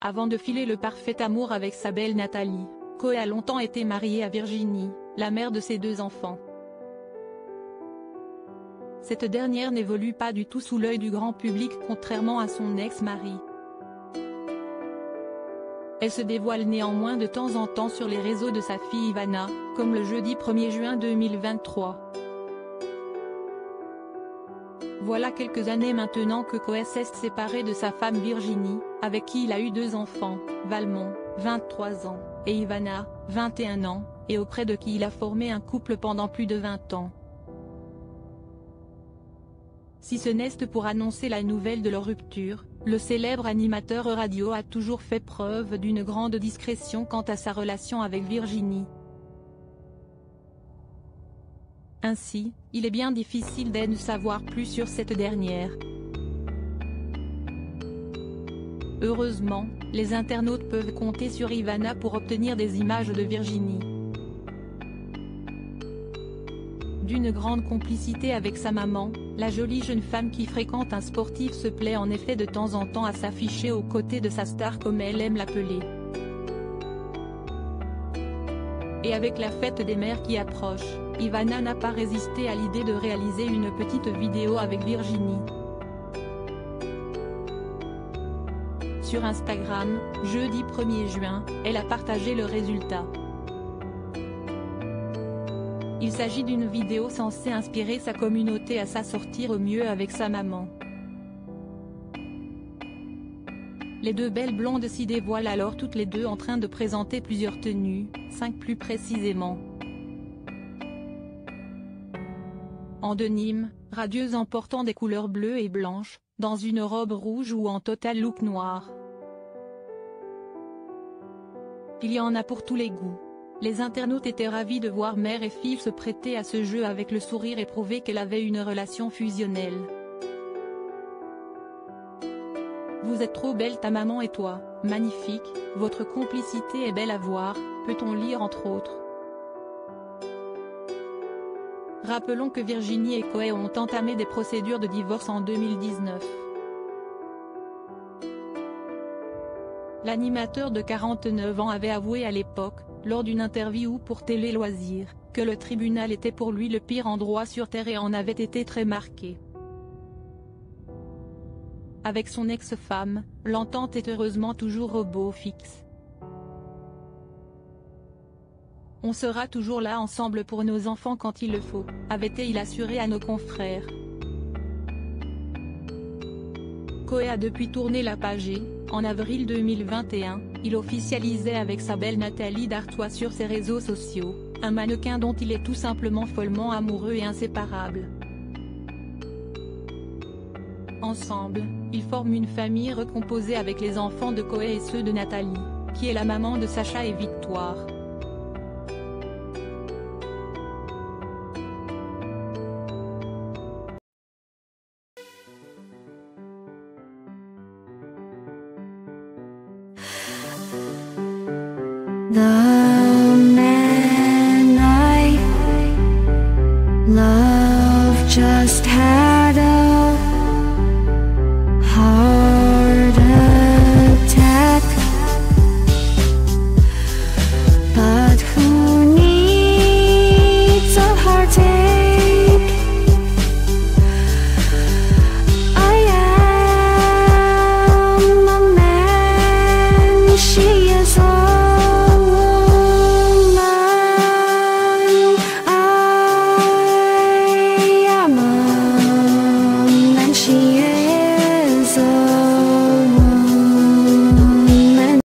Avant de filer le parfait amour avec sa belle Nathalie, Coe a longtemps été marié à Virginie, la mère de ses deux enfants. Cette dernière n'évolue pas du tout sous l'œil du grand public contrairement à son ex-mari. Elle se dévoile néanmoins de temps en temps sur les réseaux de sa fille Ivana, comme le jeudi 1er juin 2023. Voilà quelques années maintenant que Coes s'est séparé de sa femme Virginie, avec qui il a eu deux enfants, Valmont, 23 ans, et Ivana, 21 ans, et auprès de qui il a formé un couple pendant plus de 20 ans. Si ce n'est pour annoncer la nouvelle de leur rupture, le célèbre animateur radio a toujours fait preuve d'une grande discrétion quant à sa relation avec Virginie. Ainsi, il est bien difficile d'en savoir plus sur cette dernière. Heureusement, les internautes peuvent compter sur Ivana pour obtenir des images de Virginie. D'une grande complicité avec sa maman, la jolie jeune femme qui fréquente un sportif se plaît en effet de temps en temps à s'afficher aux côtés de sa star comme elle aime l'appeler. Et avec la fête des mères qui approche, Ivana n'a pas résisté à l'idée de réaliser une petite vidéo avec Virginie. Sur Instagram, jeudi 1er juin, elle a partagé le résultat. Il s'agit d'une vidéo censée inspirer sa communauté à s'assortir au mieux avec sa maman. Les deux belles blondes s'y dévoilent alors toutes les deux en train de présenter plusieurs tenues, cinq plus précisément. en denim, radieuse en portant des couleurs bleues et blanches, dans une robe rouge ou en total look noir. Il y en a pour tous les goûts. Les internautes étaient ravis de voir mère et fille se prêter à ce jeu avec le sourire et prouver qu'elle avait une relation fusionnelle. Vous êtes trop belle ta maman et toi, magnifique, votre complicité est belle à voir, peut-on lire entre autres? Rappelons que Virginie et Coé ont entamé des procédures de divorce en 2019. L'animateur de 49 ans avait avoué à l'époque, lors d'une interview pour Télé Loisirs, que le tribunal était pour lui le pire endroit sur Terre et en avait été très marqué. Avec son ex-femme, l'entente est heureusement toujours au beau fixe. On sera toujours là ensemble pour nos enfants quand il le faut, avait-il assuré à nos confrères. Coé a depuis tourné la page et, en avril 2021, il officialisait avec sa belle Nathalie Dartois sur ses réseaux sociaux, un mannequin dont il est tout simplement follement amoureux et inséparable. Ensemble, ils forment une famille recomposée avec les enfants de Coé et ceux de Nathalie, qui est la maman de Sacha et Victoire.